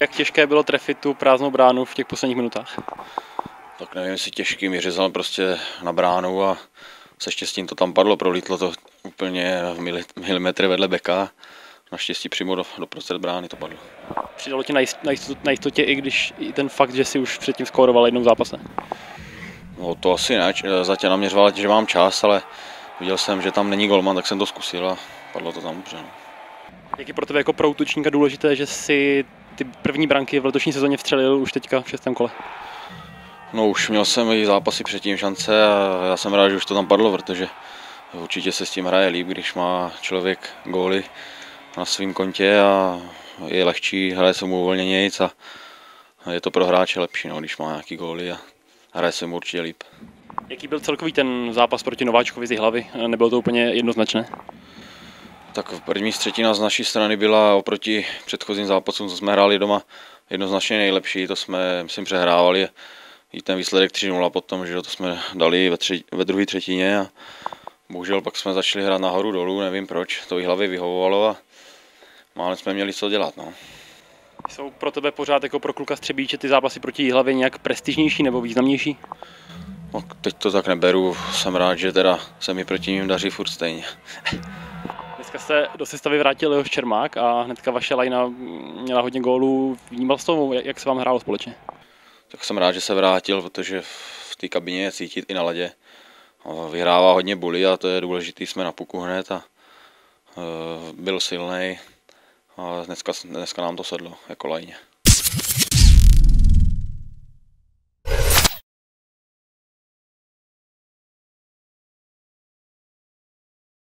Jak těžké bylo trefit tu prázdnou bránu v těch posledních minutách? Tak nevím, jestli těžký, mi řezal prostě na bránu a se štěstím to tam padlo, prolítlo to úplně v milimetry vedle beka. Naštěstí přímo do, do prostřed brány to padlo. Přidalo ti na, jist, na, jistotě, na jistotě, i když i ten fakt, že si už předtím skóroval jednou v zápase? No to asi ne, zatím naměřoval, že mám čas, ale viděl jsem, že tam není golman, tak jsem to zkusil a padlo to tam dobře. No. Jak je pro tebe jako pro útočníka důležité, že si ty první branky v letošní sezóně vstřelil už teďka v šestém kole? No už měl jsem i zápasy předtím šance a já jsem rád, že už to tam padlo, protože určitě se s tím hraje líp, když má člověk góly na svém kontě a je lehčí, hraje se mu uvolněnějíc a je to pro hráče lepší, no, když má nějaký góly a hraje se mu určitě líp. Jaký byl celkový ten zápas proti Nováčkovi z hlavy? Nebylo to úplně jednoznačné? Tak v první třetina z naší strany byla oproti předchozím zápasům, co jsme hráli doma, jednoznačně nejlepší. To jsme, myslím, přehrávali i ten výsledek 3-0 potom, že to jsme dali ve, tři, ve druhé třetině a bohužel pak jsme začali hrát nahoru dolů, nevím proč, to i hlavy vyhovovalo a málem jsme měli co dělat. No. Jsou pro tebe pořád jako pro kluka Střebíče ty zápasy proti Jihlavě nějak prestižnější nebo významnější? No, teď to tak neberu, jsem rád, že teda se mi proti ním daří furt stejně. Se do sestavy vrátil Leoš Čermák a hnedka vaše lajna měla hodně gólů. Vnímal s tomu, jak se vám hrálo společně? Tak jsem rád, že se vrátil, protože v té kabině je cítit i na ledě. Vyhrává hodně bully a to je důležité, jsme na puku hned a e, byl silný a dneska, dneska nám to sedlo jako lajně.